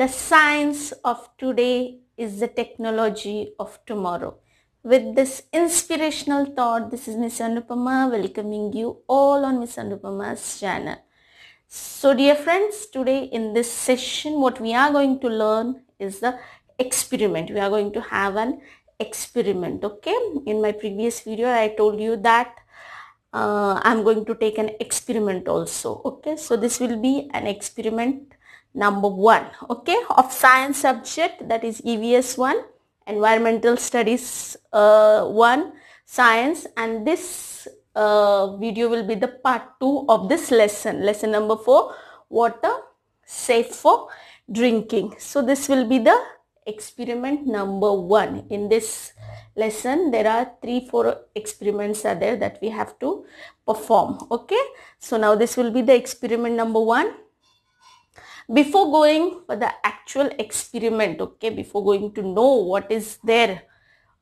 The science of today is the technology of tomorrow. With this inspirational thought, this is Miss Anupama welcoming you all on Miss Anupama's channel. So dear friends, today in this session, what we are going to learn is the experiment. We are going to have an experiment, okay? In my previous video, I told you that uh, I'm going to take an experiment also, okay? So this will be an experiment number one, okay, of science subject that is EVS 1, environmental studies uh, 1, science and this uh, video will be the part 2 of this lesson, lesson number 4, water safe for drinking. So this will be the experiment number 1. In this lesson there are 3-4 experiments are there that we have to perform, okay. So now this will be the experiment number 1 before going for the actual experiment okay before going to know what is there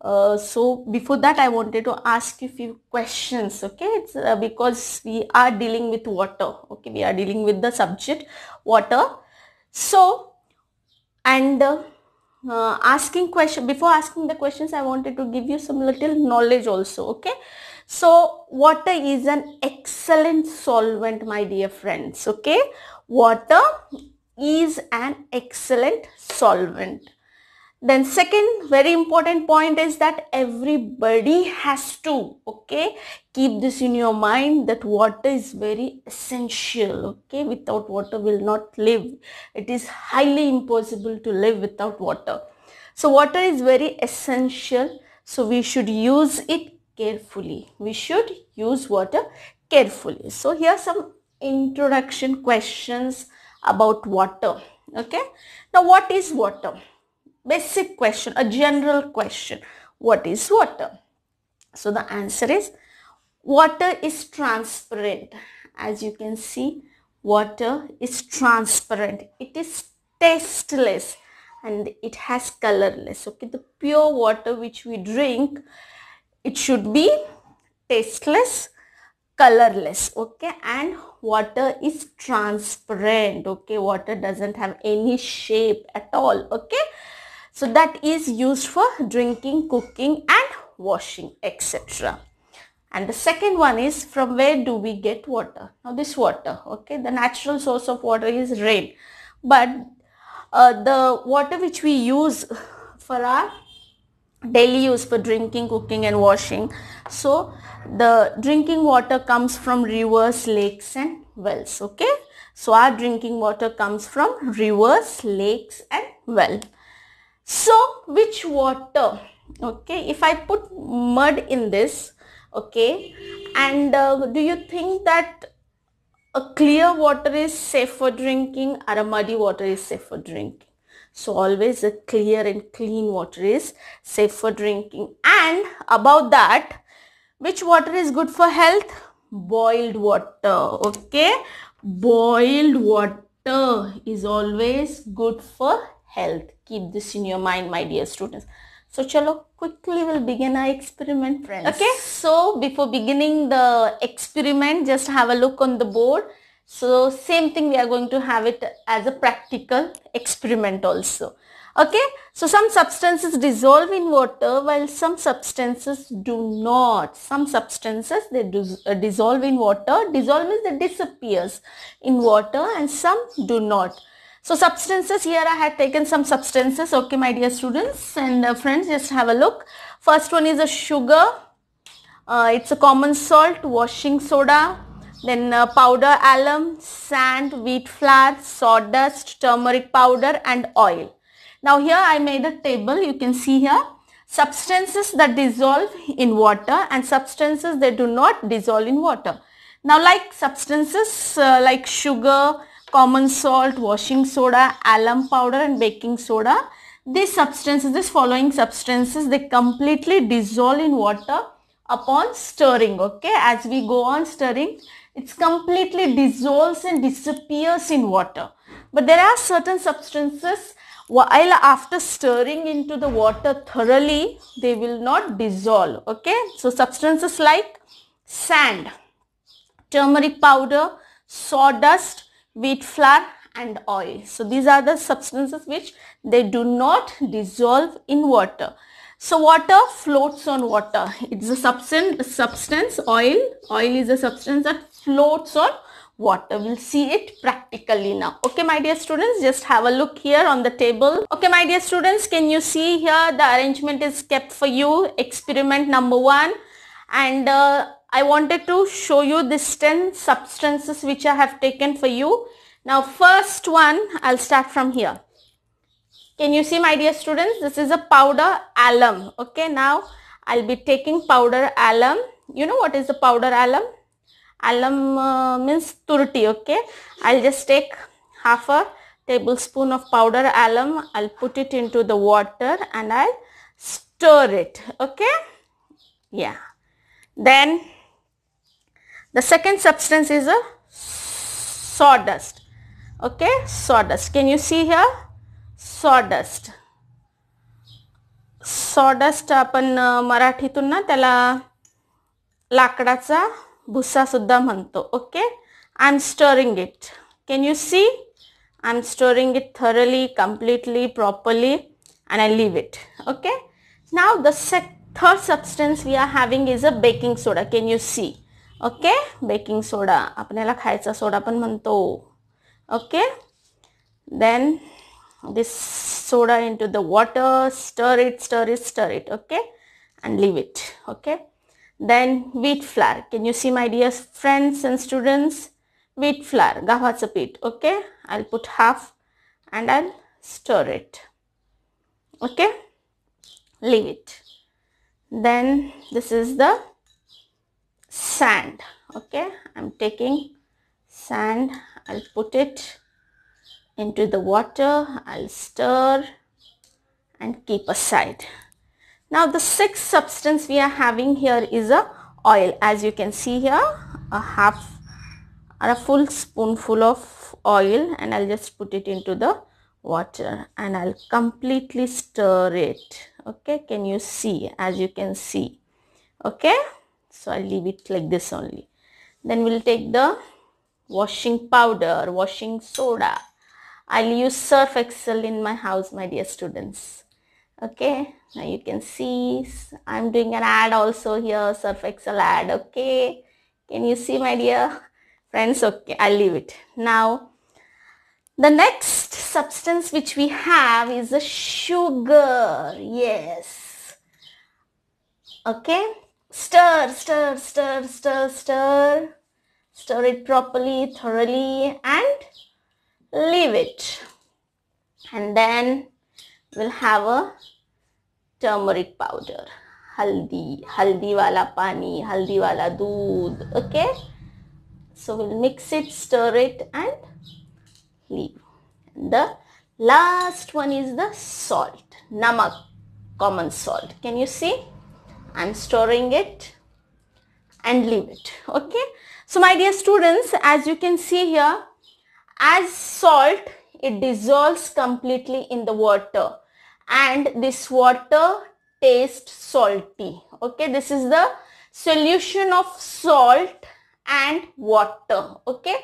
uh, so before that i wanted to ask you few questions okay? It's uh, because we are dealing with water okay? We are dealing with the subject water. So and uh, uh asking question before asking the questions i wanted to give you some little knowledge also okay? So water is an excellent solvent my dear friends okay? Water is an excellent solvent. Then second very important point is that everybody has to, okay, keep this in your mind that water is very essential, okay, without water will not live. It is highly impossible to live without water. So water is very essential, so we should use it carefully. We should use water carefully. So here are some introduction questions about water. Okay. Now what is water? Basic question, a general question. What is water? So the answer is water is transparent. As you can see, water is transparent. It is tasteless and it has colorless. Okay, the pure water which we drink, it should be tasteless colorless okay and water is transparent okay? Water doesn't have any shape at all okay? So that is used for drinking cooking and washing etc and the second one is from where do we get water? Now this water okay? The natural source of water is rain. But uh, the water which we use for our daily use for drinking cooking and washing. So the drinking water comes from rivers lakes and wells okay? So our drinking water comes from rivers lakes and well. So which water okay? If i put mud in this okay? And uh, do you think that a clear water is safe for drinking? Or a muddy water is safe for drinking so always a clear and clean water is safe for drinking. And about that, which water is good for health? Boiled water. Okay. Boiled water is always good for health. Keep this in your mind, my dear students. So chalo, quickly we'll begin our experiment friends. Okay. So before beginning the experiment, just have a look on the board so same thing we are going to have it as a practical experiment also. Okay. So some substances dissolve in water while some substances do not. Some substances they do, uh, dissolve in water. Dissolve means they disappears in water and some do not. So substances here I had taken some substances. Okay my dear students and uh, friends just have a look. First one is a sugar. Uh, it's a common salt, washing soda, then uh, powder alum, sand, wheat flour, sawdust, turmeric powder and oil. Now here I made a table you can see here substances that dissolve in water and substances that do not dissolve in water. Now like substances uh, like sugar, common salt, washing soda, alum powder and baking soda these substances, these following substances they completely dissolve in water upon stirring okay as we go on stirring it completely dissolves and disappears in water. But there are certain substances while after stirring into the water thoroughly, they will not dissolve. Okay. So substances like sand, turmeric powder, sawdust, wheat flour and oil. So these are the substances which they do not dissolve in water. So water floats on water. It's a substance, substance oil. Oil is a substance that floats on water. We'll see it practically now. Okay, my dear students, just have a look here on the table. Okay, my dear students, can you see here the arrangement is kept for you. Experiment number one. And uh, I wanted to show you these 10 substances which I have taken for you. Now, first one, I'll start from here. Can you see my dear students? This is a powder alum. Okay, now I'll be taking powder alum. You know what is the powder alum? Alum uh, means turti. Okay, I'll just take half a tablespoon of powder alum. I'll put it into the water and I'll stir it. Okay, yeah. Then the second substance is a sawdust. Okay, sawdust. Can you see here? Sawdust. Sawdust आपण मराठीतून ना त्याला लाकडाचा भुसासुद्धा म्हणतो okay? I am storing it can you see I am storing it thoroughly completely properly and I leave it okay now the sec third substance we are having is a baking soda can you see okay baking soda आपल्याला खायचा soda पण म्हणतो okay? Then this soda into the water stir it stir it stir it okay? And leave it okay? Then wheat flour. Can you see my dear friends and students? Wheat flour gavacha pit okay? I'll put half and i'll stir it okay? Leave it. Then this is the sand okay? I'm taking sand i'll put it into the water. I'll stir and keep aside. Now the sixth substance we are having here is a oil. As you can see here, a half or a full spoonful of oil and I'll just put it into the water and I'll completely stir it. Okay, can you see? As you can see. Okay, so I'll leave it like this only. Then we'll take the washing powder, washing soda I'll use Surf Excel in my house, my dear students. Okay, now you can see I'm doing an ad also here, Surf Excel ad. Okay, can you see, my dear friends? Okay, I'll leave it. Now, the next substance which we have is the sugar. Yes. Okay, stir, stir, stir, stir, stir. Stir it properly, thoroughly, and leave it. And then we'll have a turmeric powder. Haldi haldi wala pani haldi wala doodh okay? So we'll mix it stir it and leave. The last one is the salt namak common salt. Can you see? I'm storing it and leave it okay? So my dear students as you can see here as salt, it dissolves completely in the water and this water tastes salty. Okay, this is the solution of salt and water. Okay,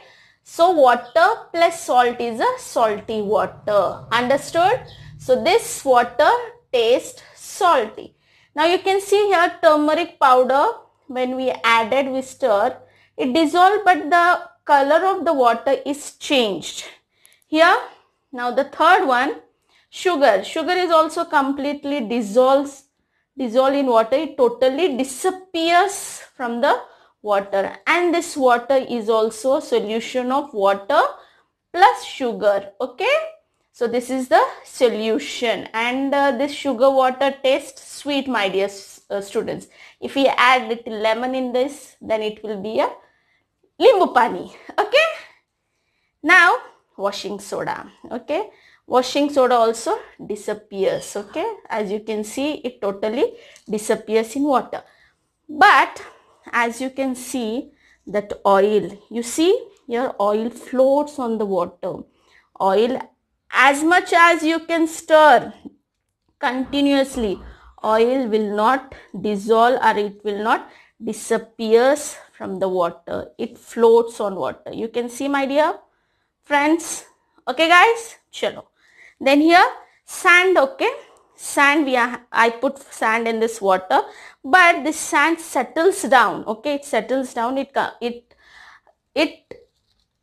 so water plus salt is a salty water. Understood? So this water tastes salty. Now you can see here turmeric powder when we added we stir it dissolved but the color of the water is changed. Here, now the third one, sugar. Sugar is also completely dissolves, dissolved in water. It totally disappears from the water and this water is also a solution of water plus sugar. Okay. So this is the solution and uh, this sugar water tastes sweet my dear uh, students. If we add little lemon in this then it will be a limbu pani okay? Now washing soda okay? Washing soda also disappears okay? As you can see it totally disappears in water. But as you can see that oil you see your oil floats on the water. Oil as much as you can stir continuously oil will not dissolve or it will not disappears from the water. It floats on water. You can see my dear friends. Okay guys? Chalo. Then here sand okay? Sand we are i put sand in this water but this sand settles down okay? It settles down. It it it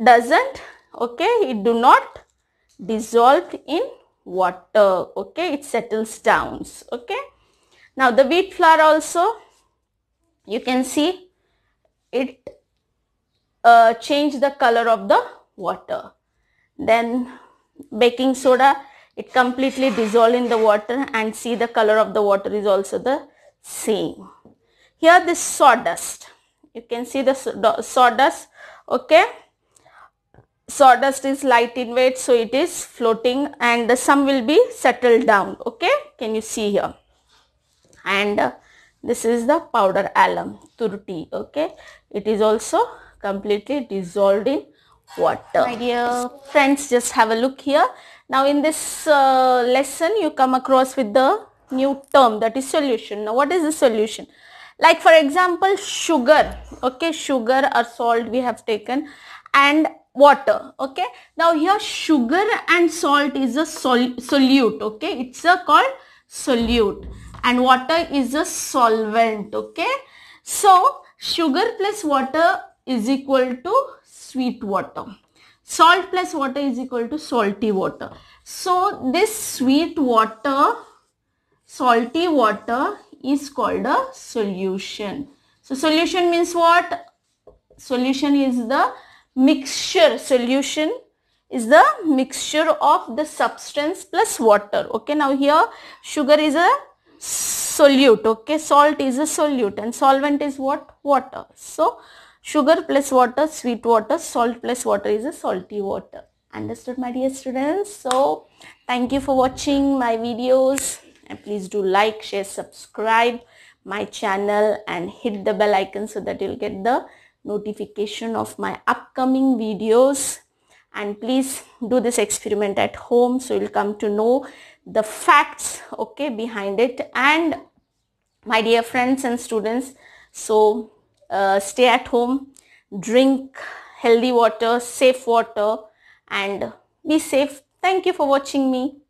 doesn't okay? It do not dissolve in water okay? It settles down okay? Now the wheat flour also you can see it uh, change the color of the water. Then baking soda it completely dissolve in the water and see the color of the water is also the same. Here this sawdust. You can see the sawdust okay? Sawdust is light in weight so it is floating and some will be settled down okay? Can you see here? And uh, this is the powder alum turti okay? It is also completely dissolved in water. My dear friends just have a look here. Now in this uh, lesson you come across with the new term that is solution. Now what is the solution? Like for example sugar okay? Sugar or salt we have taken and water okay? Now here sugar and salt is a sol solute okay? It's a called solute and water is a solvent okay so sugar plus water is equal to sweet water. Salt plus water is equal to salty water. So this sweet water, salty water is called a solution. So solution means what? Solution is the mixture. Solution is the mixture of the substance plus water. Okay, now here sugar is a solute. Okay, salt is a solute and solvent is what? Water. So Sugar plus water, sweet water, salt plus water is a salty water. Understood my dear students? So thank you for watching my videos and please do like, share, subscribe my channel and hit the bell icon so that you'll get the notification of my upcoming videos and please do this experiment at home so you'll come to know the facts okay behind it and my dear friends and students so uh, stay at home, drink healthy water, safe water and be safe. Thank you for watching me.